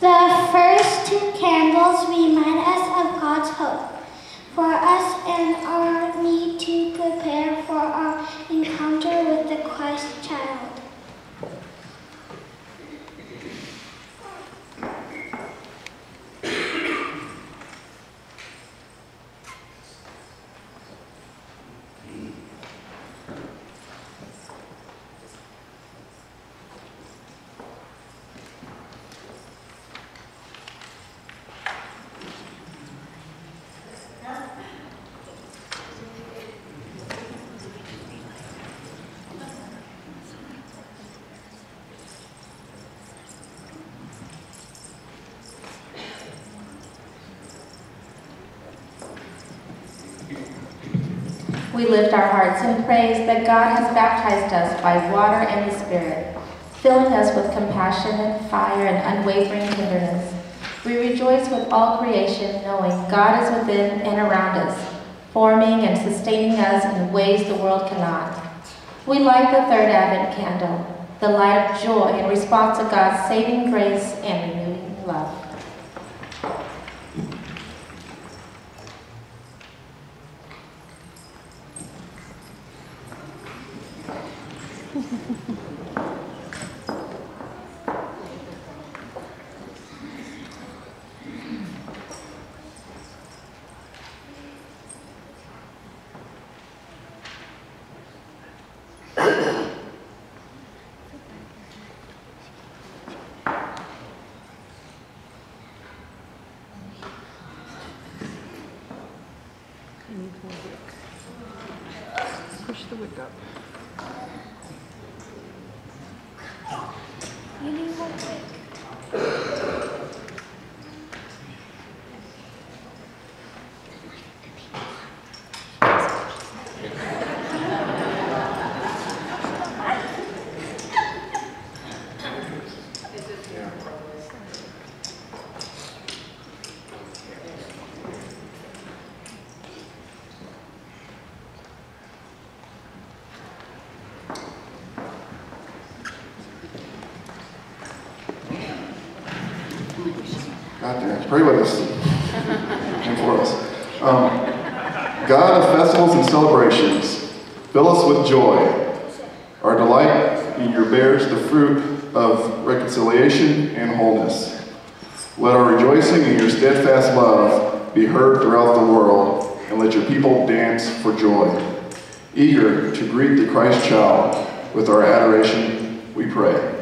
The first two candles remind us of God's hope for us and our need to prepare for our encounter with the Christ child. We lift our hearts in praise that God has baptized us by water and the Spirit, filling us with compassion and fire and unwavering tenderness. We rejoice with all creation, knowing God is within and around us, forming and sustaining us in ways the world cannot. We light the third Advent candle, the light of joy in response to God's saving grace and renewing love. Push the wick up. ユニフーム God damn, pray with us and for us. Um, God of festivals and celebrations, fill us with joy. Our delight in your bears the fruit of reconciliation and wholeness. Let our rejoicing in your steadfast love be heard throughout the world, and let your people dance for joy. Eager to greet the Christ child with our adoration, we pray.